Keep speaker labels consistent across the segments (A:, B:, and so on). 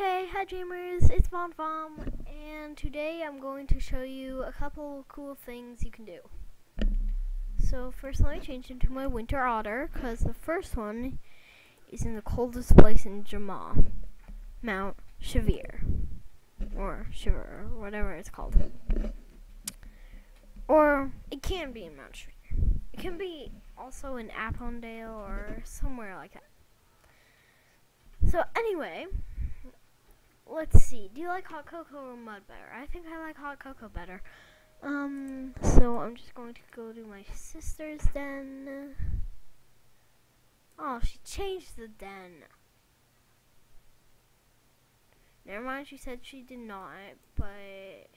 A: Okay, hi dreamers, it's Von Vom, and today I'm going to show you a couple cool things you can do. So first let me change into my winter otter, because the first one is in the coldest place in Jamaa, Mount Shavir, or Shiver, or whatever it's called. Or, it can be in Mount Shavir. It can be also in Appondale, or somewhere like that. So anyway, let's see. Do you like hot cocoa or mud better? I think I like hot cocoa better. Um, so I'm just going to go to my sister's den. Oh, she changed the den. Never mind, she said she did not, but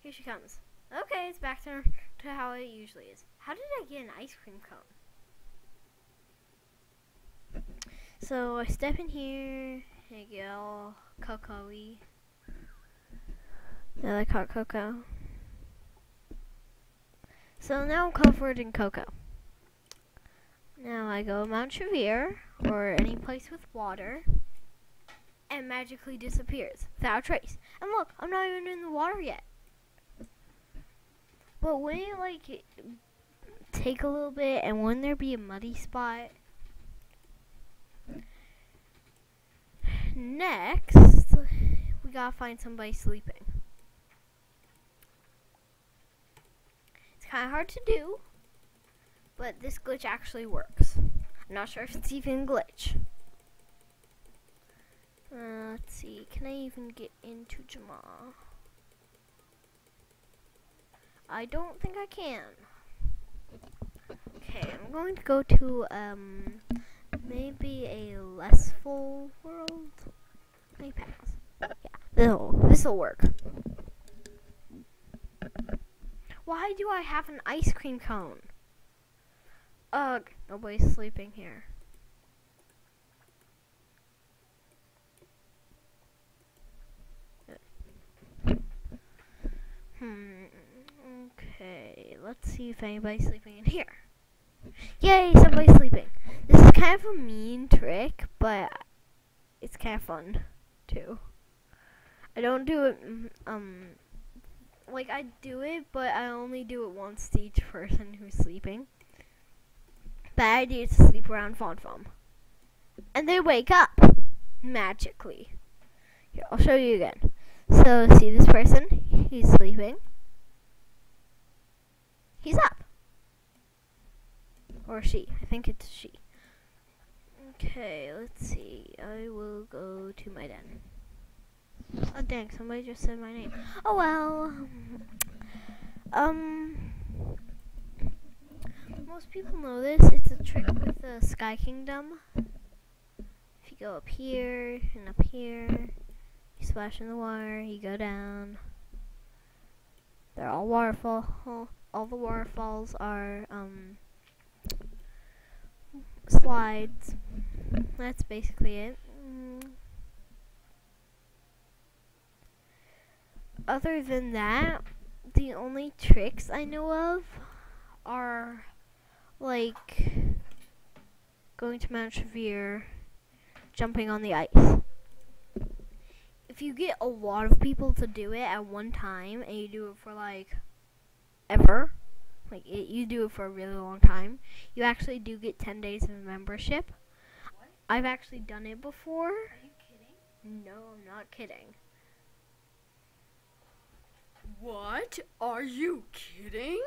A: here she comes. Okay, it's back to, to how it usually is. How did I get an ice cream cone? So I step in here, Get all cocoa-y. I like hot cocoa. So now I'm covered in cocoa. Now I go Mount Shavir, or any place with water, and magically disappears without trace. And look, I'm not even in the water yet. But when it like take a little bit, and wouldn't there be a muddy spot, next, we gotta find somebody sleeping. It's kind of hard to do, but this glitch actually works. I'm not sure if it's even a glitch. Uh, let's see, can I even get into Jamaa? I don't think I can. Okay, I'm going to go to, um, maybe a less full world. Let pass. Yeah, this'll this'll work. Why do I have an ice cream cone? Ugh, nobody's sleeping here. Hmm. Okay, let's see if anybody's sleeping in here. Yay, somebody's sleeping. Kind of a mean trick, but it's kind of fun too. I don't do it, mm, um, like I do it, but I only do it once to each person who's sleeping. Bad idea to sleep around Fon Fom. And they wake up magically. Here, I'll show you again. So, see this person? He's sleeping. He's up. Or she. I think it's she. Okay, let's see. I will go to my den. Oh dang, somebody just said my name. Oh well. Um most people know this. It's a trick with the Sky Kingdom. If you go up here and up here, you splash in the water, you go down. They're all waterfall. All the waterfalls are um slides. That's basically it. Mm. Other than that, the only tricks I know of are like going to Mount Shavir, jumping on the ice. If you get a lot of people to do it at one time and you do it for like ever, like it, you do it for a really long time, you actually do get 10 days of membership. I've actually done it before.
B: Are you kidding?
A: No, I'm not kidding.
B: What? Are you kidding?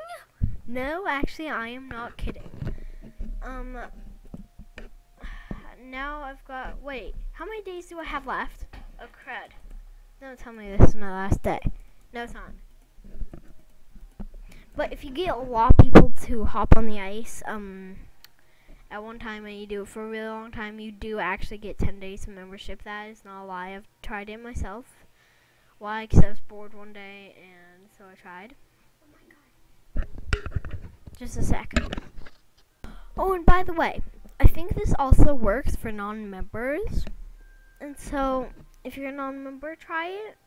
A: No, actually, I am not kidding. Um, now I've got. Wait, how many days do I have left? Oh, crud. Don't tell me this is my last day. No, it's not. But if you get a lot of people to hop on the ice, um, at one time and you do it for a really long time, you do actually get 10 days of membership. That is not a lie. I've tried it myself. Why? Because I was bored one day, and so I tried. Oh my god. Just a sec. Oh, and by the way, I think this also works for non-members. And so, if you're a non-member, try it.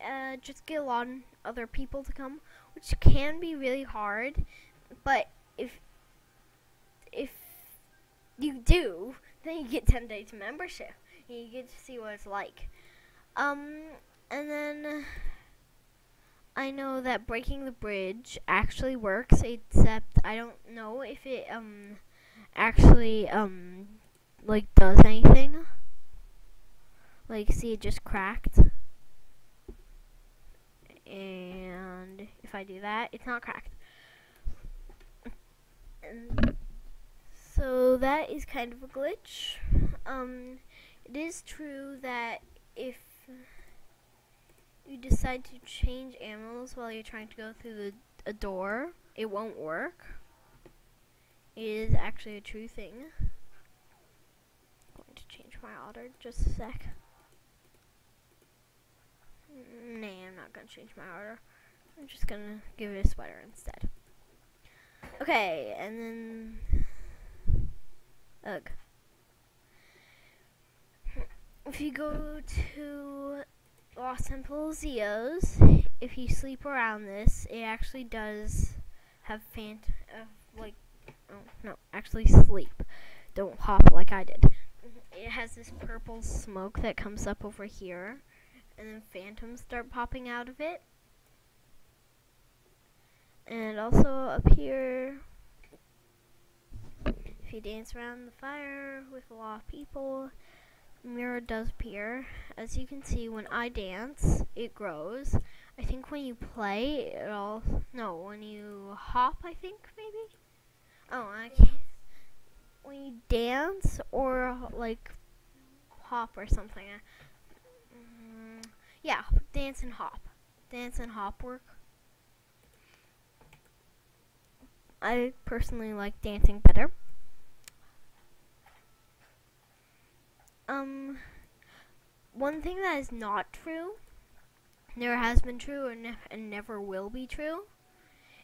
A: Uh, just get a lot of other people to come, which can be really hard. But if you do, then you get 10 days membership. you get to see what it's like. Um, and then I know that breaking the bridge actually works, except I don't know if it um actually um like does anything. Like, see, it just cracked. And if I do that, it's not cracked. And so that is kind of a glitch. Um, it is true that if you decide to change animals while you're trying to go through the, a door, it won't work. It is actually a true thing. I'm going to change my order just a sec. Nah, I'm not going to change my order. I'm just going to give it a sweater instead. Okay, and then... Ugh. If you go to Lost Temple of Zios, if you sleep around this, it actually does have fant uh, like oh no, actually sleep. Don't hop like I did. It has this purple smoke that comes up over here, and then phantoms start popping out of it. And also up here, you dance around the fire with a lot of people, mirror does appear. As you can see, when I dance, it grows. I think when you play, it all. no, when you hop, I think, maybe? Oh, I can't. When you dance or, like, hop or something. Mm, yeah, dance and hop. Dance and hop work. I personally like dancing better. Um, one thing that is not true, never has been true, or ne and never will be true.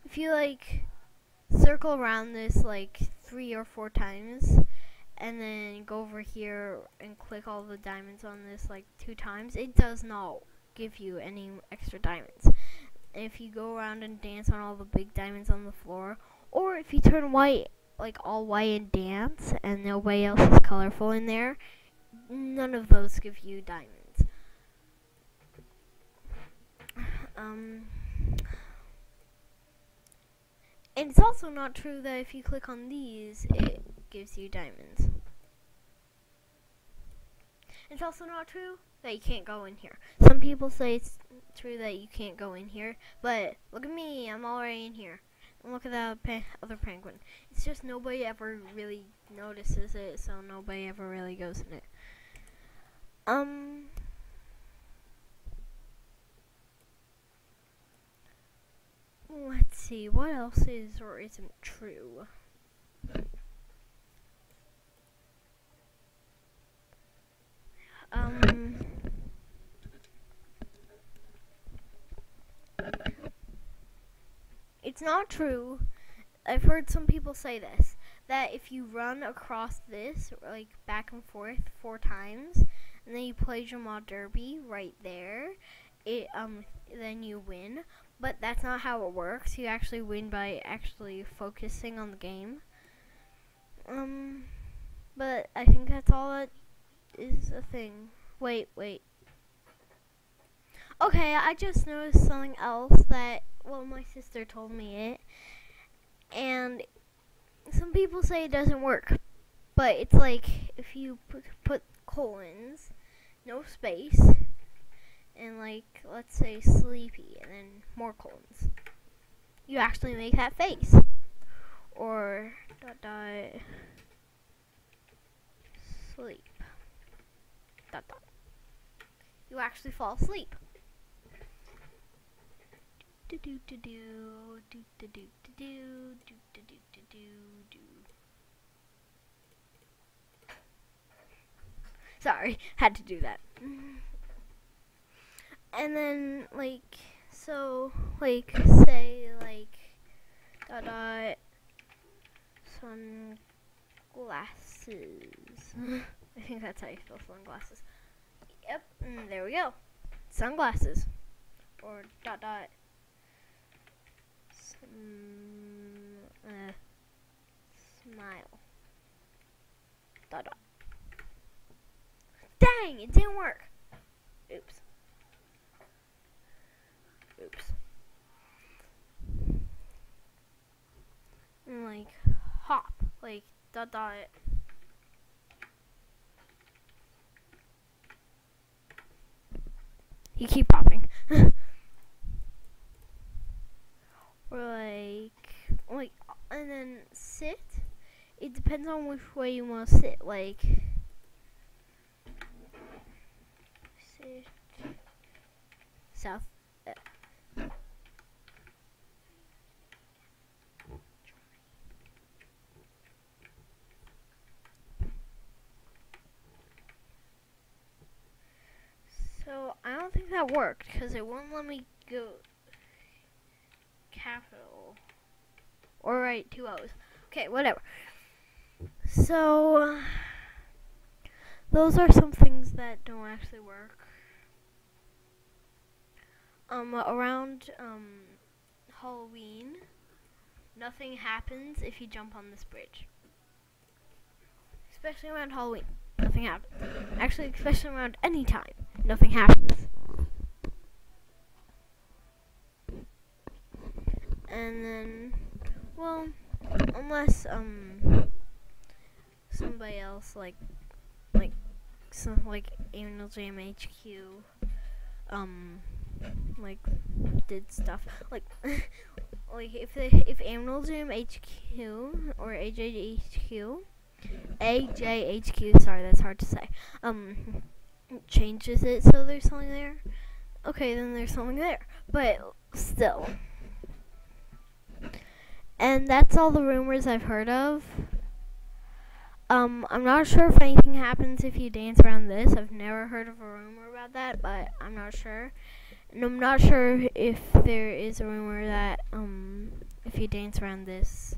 A: If you like circle around this like three or four times, and then go over here and click all the diamonds on this like two times, it does not give you any extra diamonds. If you go around and dance on all the big diamonds on the floor, or if you turn white, like all white and dance, and nobody else is colorful in there, none of those give you diamonds. Um, and it's also not true that if you click on these, it gives you diamonds. It's also not true that you can't go in here. Some people say it's true that you can't go in here, but look at me, I'm already in here. And look at that pe other penguin. It's just nobody ever really notices it, so nobody ever really goes in it. Um. Let's see, what else is or isn't true? Um. It's not true. I've heard some people say this that if you run across this, like back and forth four times, and then you play Jamaa Derby right there, it um then you win. But that's not how it works. You actually win by actually focusing on the game. Um, but I think that's all that is a thing. Wait, wait. Okay, I just noticed something else that, well, my sister told me it. And some people say it doesn't work. But it's like if you put, put colons, no space, and like let's say sleepy and then more colons. You actually make that face. Or dot dot sleep. Dot dot. You actually fall asleep. Do do do do do do do do do do do do do. Sorry, had to do that. And then like so like say like dot dot sunglasses. I think that's how you spell sunglasses. Yep, and there we go. Sunglasses. Or dot dot sm uh, smile. Dot dot. It didn't work. Oops. Oops. And like hop, like dot dot. You keep hopping. or like like and then sit. It depends on which way you want to sit. Like sit south. uh, So I don't think that worked because it won't let me go capital or write two O's. Okay, whatever. So those are some things that don't actually work. Um, around um Halloween, nothing happens if you jump on this bridge. Especially around Halloween, nothing happens. Actually, especially around any time, nothing happens. And then, well, unless um somebody else like like some like Animal Jam HQ um like did stuff like like if they, if Animal Jam HQ or AJHQ AJHQ sorry that's hard to say um changes it so there's something there okay then there's something there but still and that's all the rumors I've heard of. Um, I'm not sure if anything happens if you dance around this. I've never heard of a rumor about that, but I'm not sure. And I'm not sure if there is a rumor that um, if you dance around this,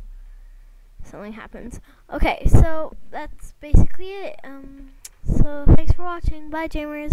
A: something happens. Okay, so that's basically it. Um, so thanks for watching. Bye, Jammers.